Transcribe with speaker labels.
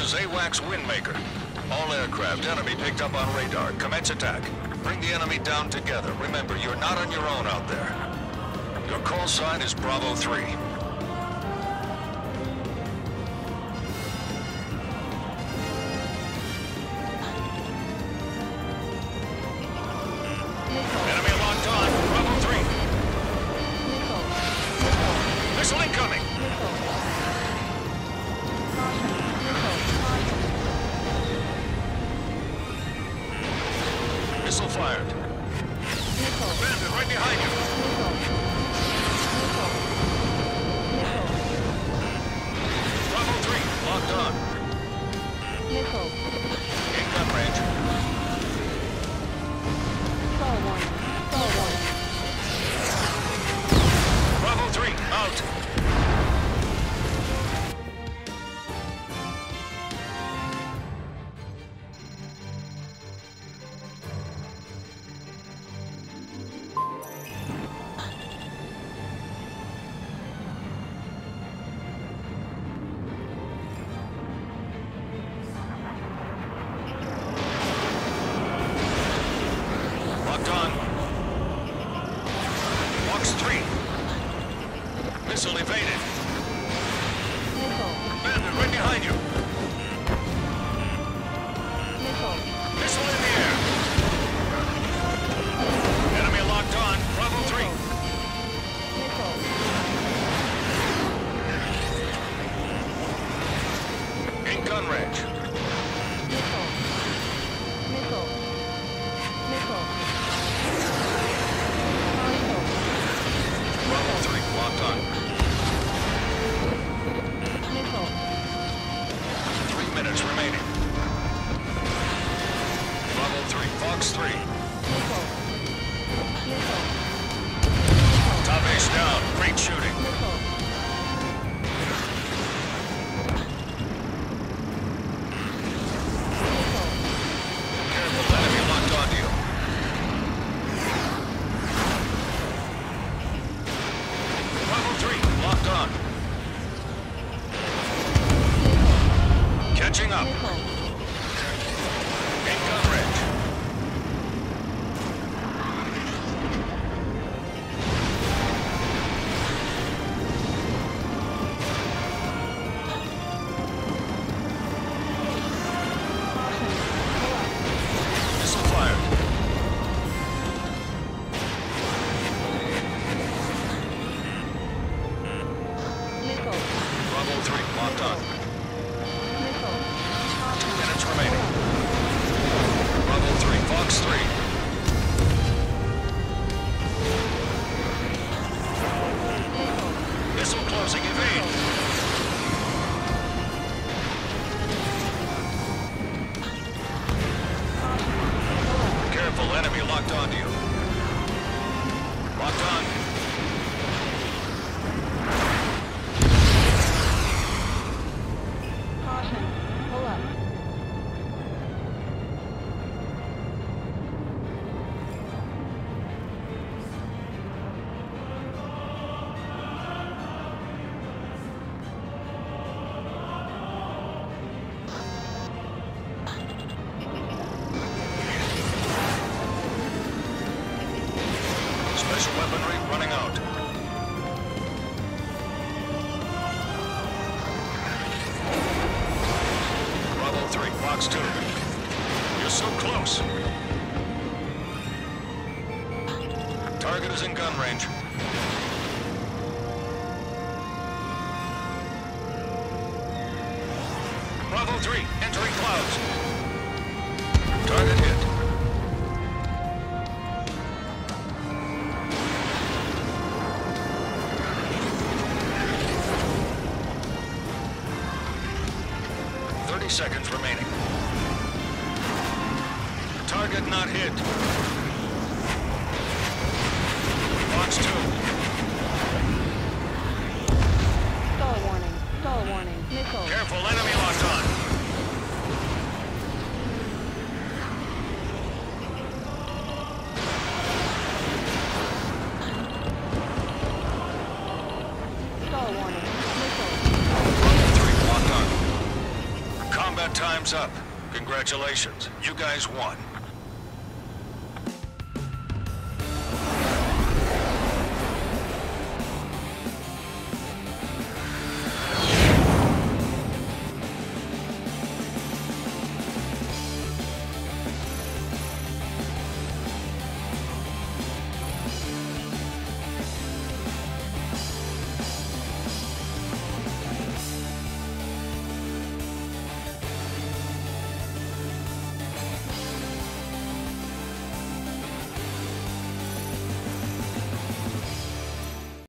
Speaker 1: Airmax Windmaker. All aircraft, enemy picked up on radar. Commence attack. Bring the enemy down together. Remember, you're not on your own out there. Your call sign is Bravo 3. Missile fired. Bandit right behind you. Bravo 3, locked on. X-3. Missile evaded. Commander, right behind you. Special weaponry running out. Bravo 3, Fox 2. You're so close. Target is in gun range. Bravo 3, entering clouds. Target hit. Thirty seconds remaining. Target not hit. Fox 2. Time's up. Congratulations. You guys won.